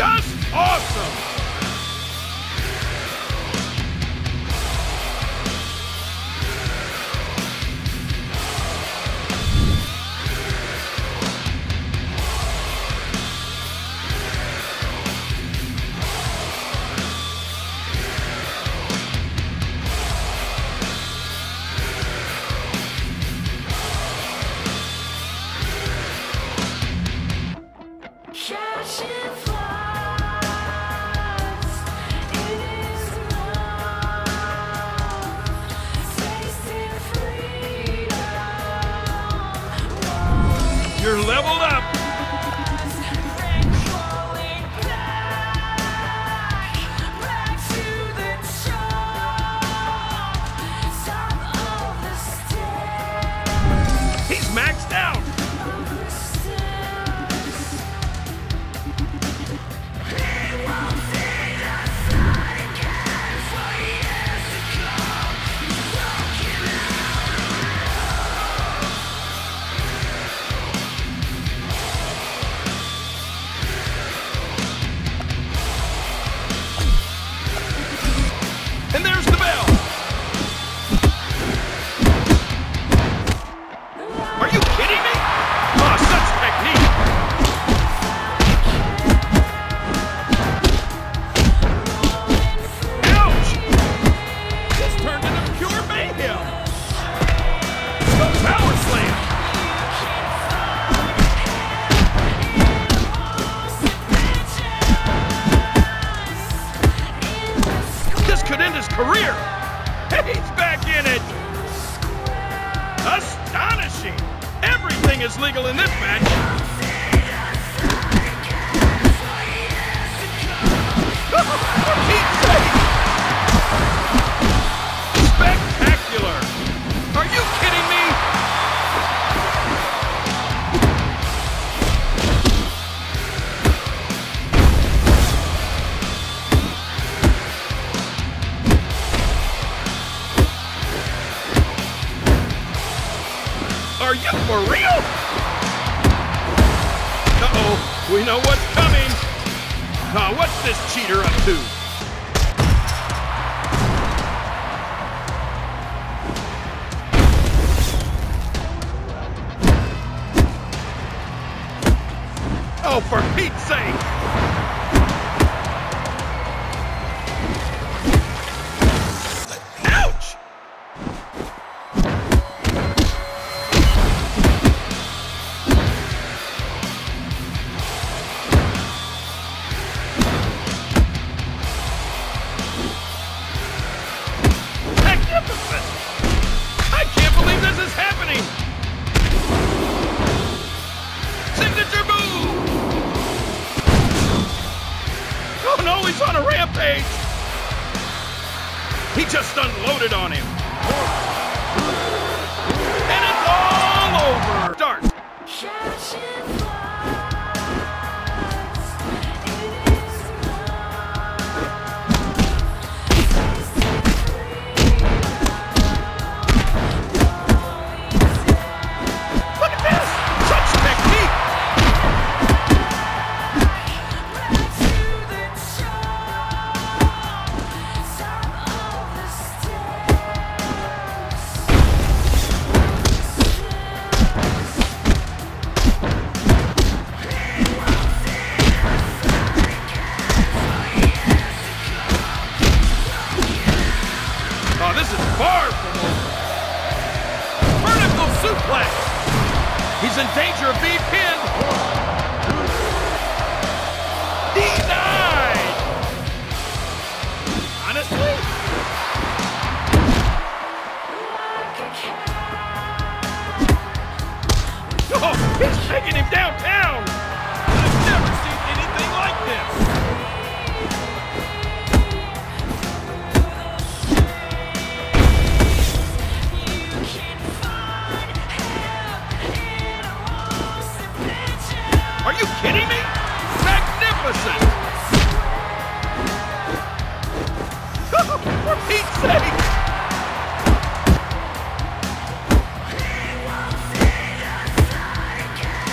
just awesome. leveled up. Oh, for Pete's sake! he's on a rampage! He just unloaded on him. taking him downtown.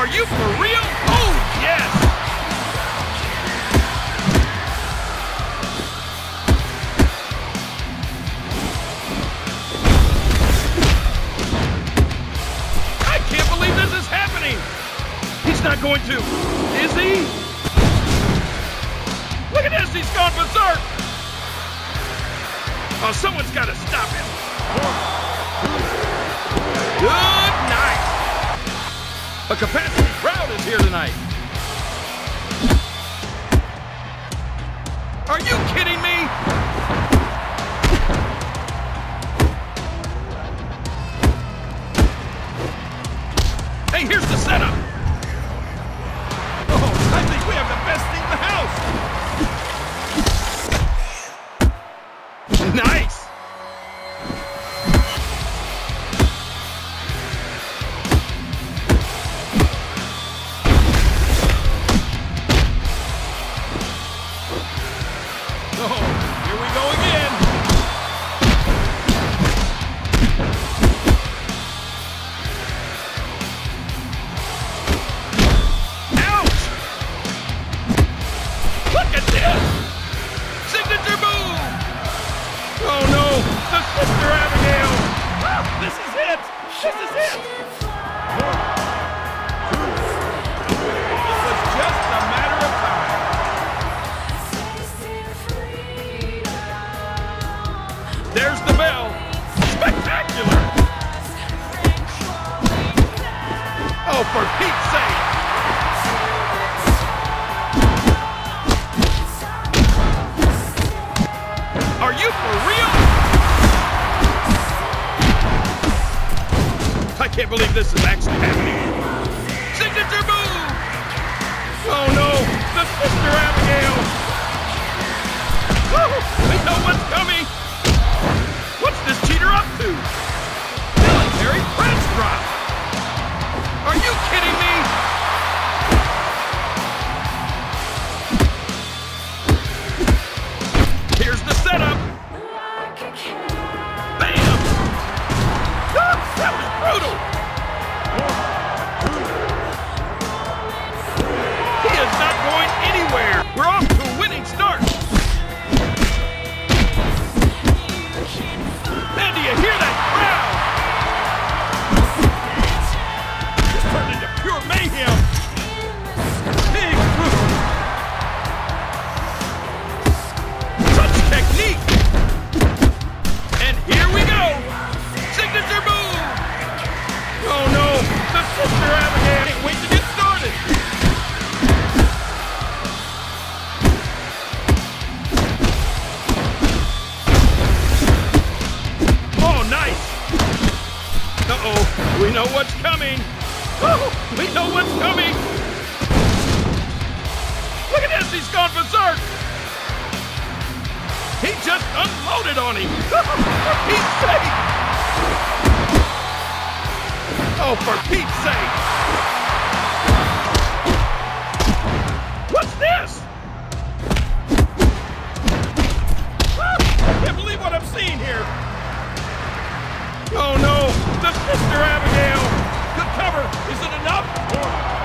Are you for real? Oh, yes! I can't believe this is happening! He's not going to. Is he? Look at this! He's gone berserk! Oh, someone's got to stop him. Good! A capacity crowd is here tonight. Are you kidding me? There's the bell. Spectacular! Oh, for Pete's sake! Are you for real? I can't believe this is actually happening. Signature move! Oh no, the Sister Abigail! Oh, we know what's coming! What's coming. Oh, we know what's coming. Look at this, he's gone berserk. He just unloaded on him. for Pete's sake. Oh, for Pete's sake. What's this? Ah, I can't believe what I'm seeing here. Oh no, the Sister Abigail. Cover. Is it enough? Nicely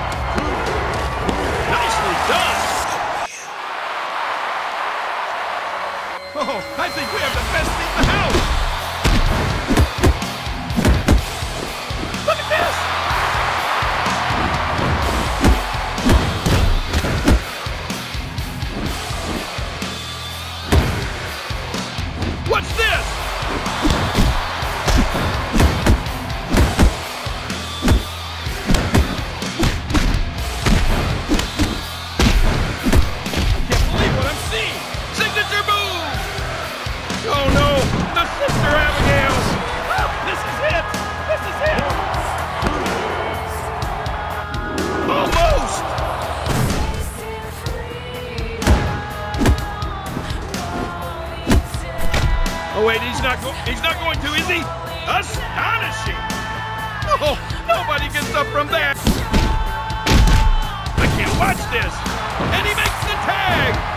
not go he's not going to, is he? Astonishing! Oh, nobody gets up from there! I can't watch this! And he makes the tag!